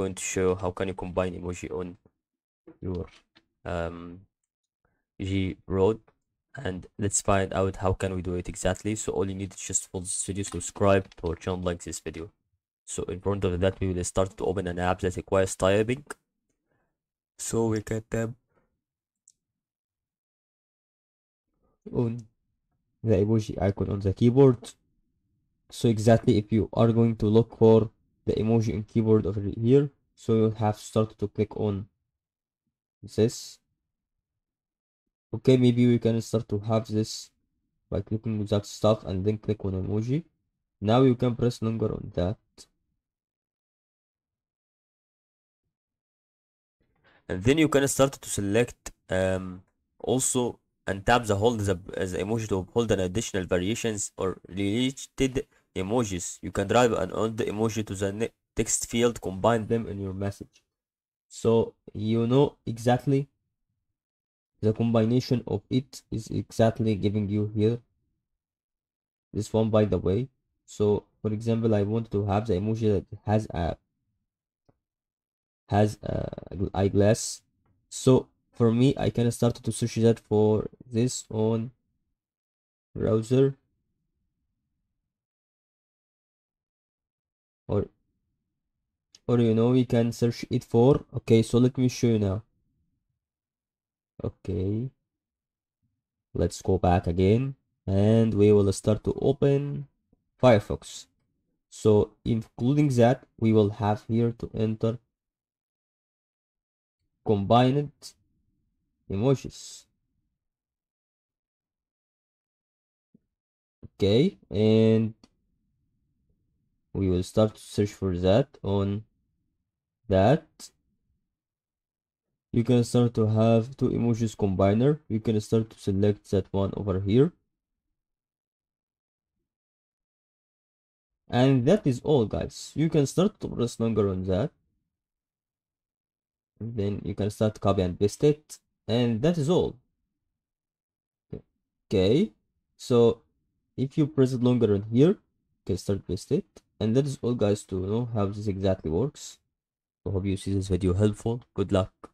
going to show how can you combine emoji on your um G and let's find out how can we do it exactly. So all you need is just for this video subscribe our channel like this video. So in front of that we will start to open an app that requires typing. So we can tap on the emoji icon on the keyboard. So exactly if you are going to look for the emoji keyboard over here so you'll have to start to click on this. Okay maybe we can start to have this by clicking that stuff and then click on emoji. Now you can press longer on that. And then you can start to select um also and tap the hold the, the emoji to hold an additional variations or related emojis. You can drive an old emoji to the text field combine them in your message. So you know exactly the combination of it is exactly giving you here. This one by the way. So for example i want to have the emoji that has a has a eyeglass. So for me i can start to search that for this on browser or or you know we can search it for. Okay so let me show you now. Okay. Let's go back again. And we will start to open firefox. So including that we will have here to enter combined emojis. Okay and we will start to search for that. On that you can start to have two emojis combiner. You can start to select that one over here. And that is all guys. You can start to press longer on that. And then you can start copy and paste it. And that is all. Okay. So if you press it longer on here you can start paste it and that is all guys. To know how this exactly works. I hope you see this video helpful. Good luck